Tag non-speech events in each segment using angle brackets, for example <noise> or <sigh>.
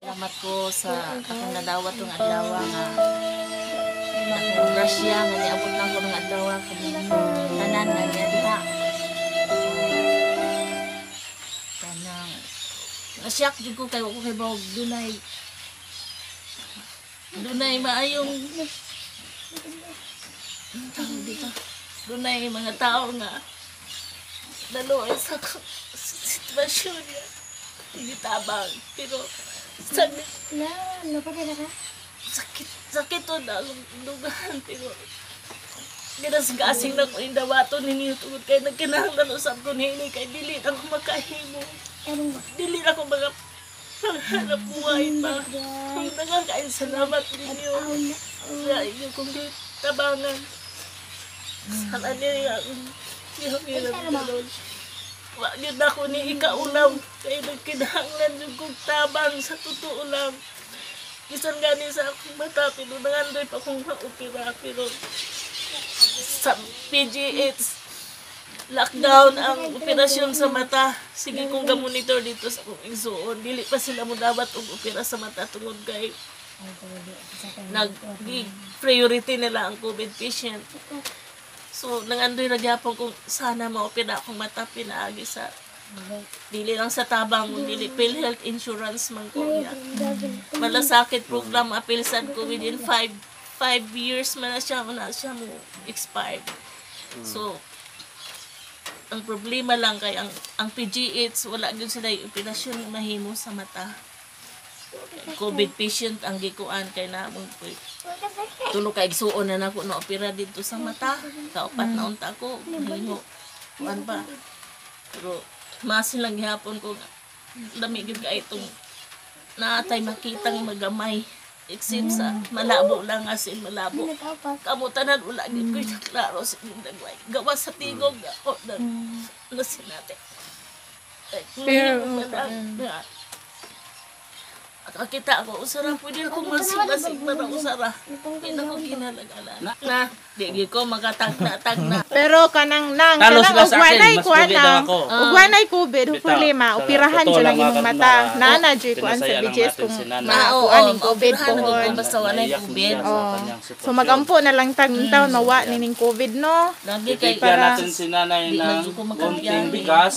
Salamat ko sa akong nadawat ng adlaw nga akong grasya nga niabot lang ko ng adlaw tanan nga niya diha. Kanang nasyak jud ko kay ko kay bawag dunay dunay maayong dito dunay mga tao nga naluoy sa <laughs> sitwasyon niya hindi tabang pero sakit Na, pa ka? sakit sakit to na lugahan pero ginasgasing na ko yung dawato ninyo tungod kay nagkinahanglan usap ko nini kay dili na ko makahimo. Dili na ko mga panghanap buhay pa. Ang nagkakain salamat ninyo sa inyo kong tabangan. Sana niya akong ihamilang galon wa yun ako ni ikaunaw kay nagkinahanglan yung kong tabang sa totoo lang Bisan gani sa akong mata, pero nangandoy pa akong maupira, pero sa PGH, lockdown ang operasyon sa mata. Sige kong ga-monitor dito sa akong igsuon. Dili pa sila mo dapat og opera sa mata tungod kay nag priority nila ang COVID patient. So, nangandoy na gyapon kung sana maopera akong mata pinaagi sa dili lang sa tabang, dili PhilHealth insurance man ko niya malasakit program appeal sad ko within 5 5 years man na siya na siya mo expired. So ang problema lang kay ang ang PGH wala gyud sila yung operasyon mahimo sa mata. COVID patient ang gikuan kay na mong tulo ka igsuon na nako na opera dito sa mata. Kaupat na unta ko mahimo. Kuan pa. Pero mas lang gihapon ko. Dami gyud ka itong naatay makitang magamay. Except sa malabo lang as in malabo. Kamutanan ula gid ko klaro sa dagway. Gawa sa tigog ako na ano sinate pero Nakakita ako, usara po din akong masing-masing para usara. Hindi na ko ginalagala. Na, di ko makatagna-tagna. <laughs> Pero kanang nang kanang sila sa akin, ugwanay mas ko anang ako. ugwanay COVID hopefully ma Sa- operahan totoo lang ang imong mga mata. ma- Nana jud ko an sa pinasaya lang BGS natin kung si. Na, oo, COVID operahan po. ko basta wala Naiyak yung COVID. siya sa kanyang So magampo na lang tag taw nawa nining COVID no. Lagi kay Bibigyan natin si nanay Di na ng dyan ko magkabiyahe. konting bigas.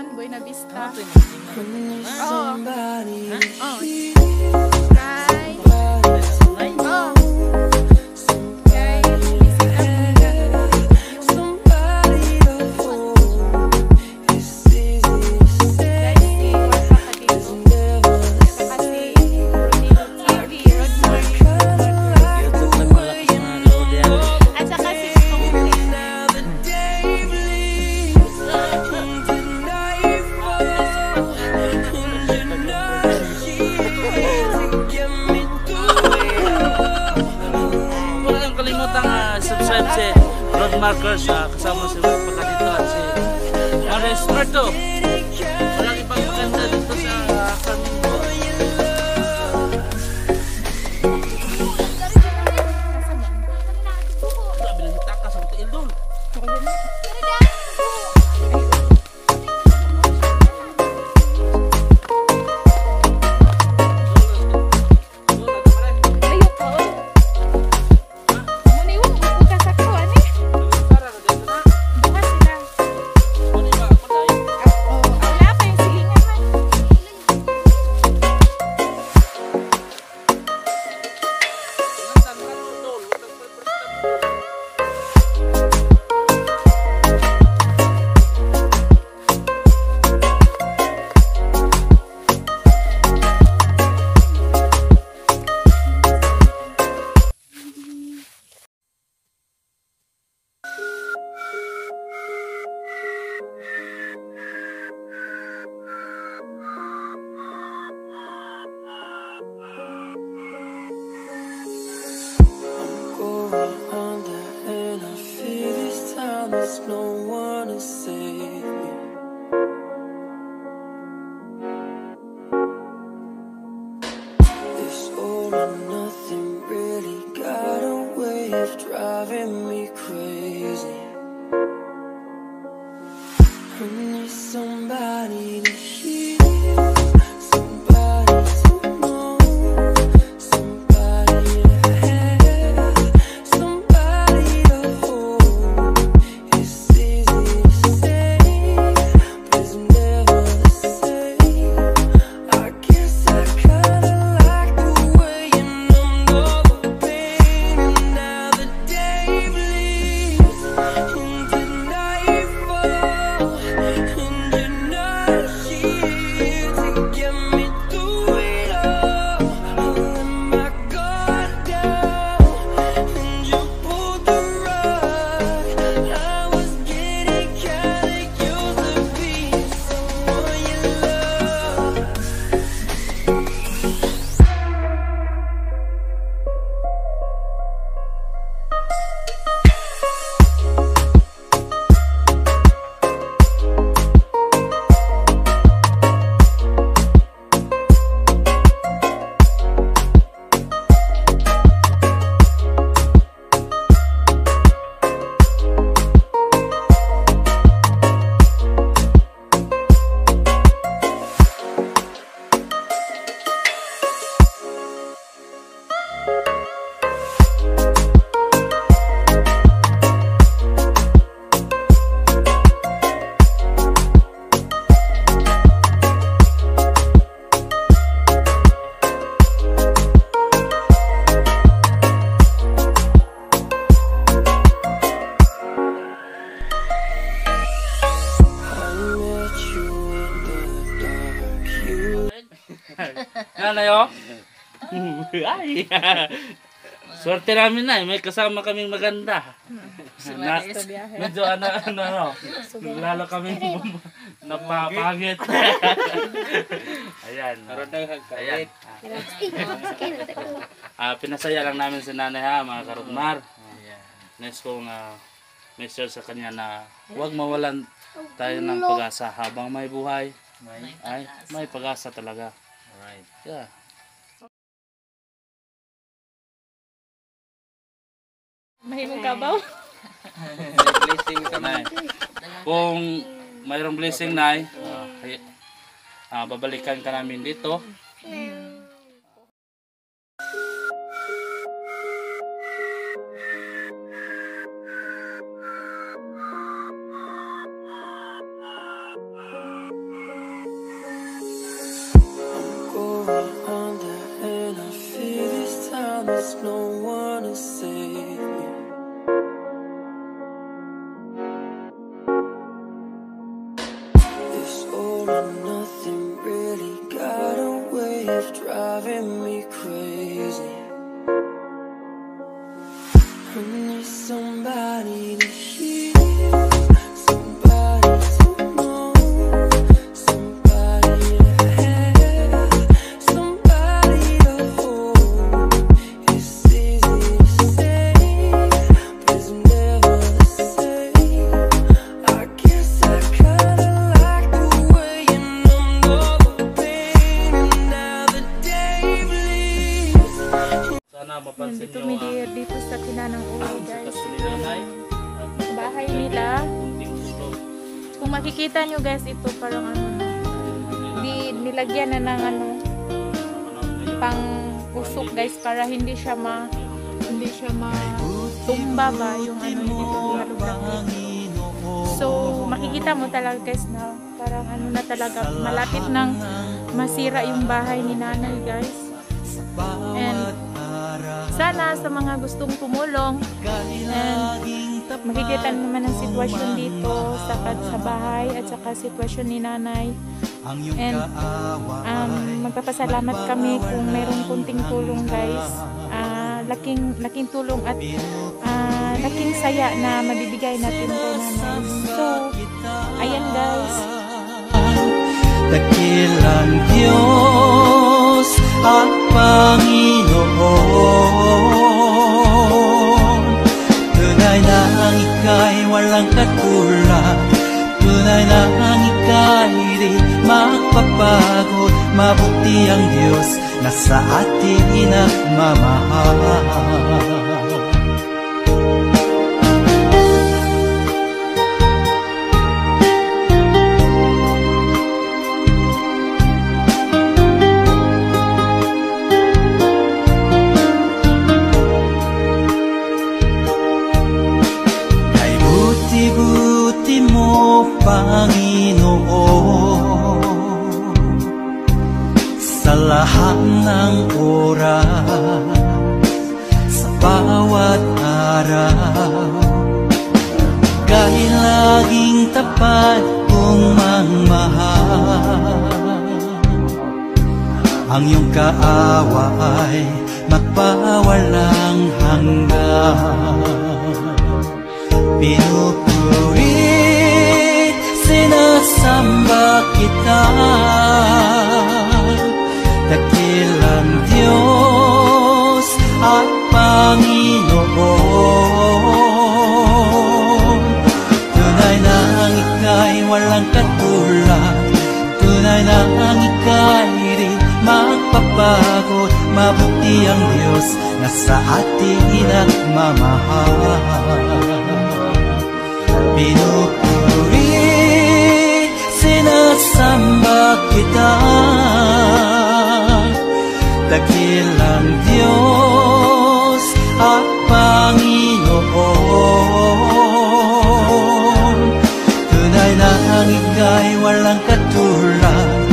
Buena Vista. Oh. Oh. Hi. Oh. Markers uh, kasama si at si Maris Merto. nothing really got a way of driving me crazy. Nanay, oh. Ay. Swerte namin na, may kasama kaming maganda. Na, medyo ano, ano, ano, lalo kami napapangit. <laughs> Ayan. Ayan. Ah, pinasaya lang namin si nanay ha, mga karugmar. Next kong uh, message sa kanya na huwag mawalan tayo ng pag-asa habang may buhay. Ay, may pag-asa talaga. Alright. Yeah. Mahimong kabaw. Blessing sa Nay. Kung mayroong blessing nay, hay- ah, babalikan ka namin dito. going rolling. Makikita nyo guys, ito parang ano na. Di, nilagyan na ng ano, pang usok guys para hindi siya ma hindi siya ma tumba ba yung ano dito. So makikita mo talaga guys na parang ano na talaga malapit nang masira yung bahay ni nanay guys. And sana sa mga gustong tumulong and makikita naman ang sitwasyon dito sa, sa bahay at saka sitwasyon ni nanay. And um, magpapasalamat kami kung merong kunting tulong guys. Ah, laking laking tulong at ah, laking saya na mabibigay natin kay nanay. So, ayan guys. Dakilang Diyos at Panginoon walang katulad Tunay na ang ika'y di magpapagod. Mabuti ang Diyos na sa atin nagmamahal ng oras sa bawat araw. Kahit laging tapat kong mangmahal Ang iyong kaawa ay magpawalang hanggan. Pinupuri, magpapagot Mabuti ang Diyos na sa atin nagmamahal Pinupuri, sinasamba kita. Dakilang Diyos at Panginoon. Tunay na ang ika'y walang katulad.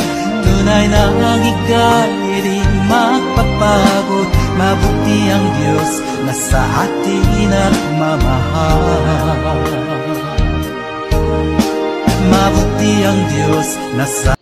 Tunay na ang ika'y Mabuti ang Diyos na sa atin nagmamahal Mabuti ang Diyos na sa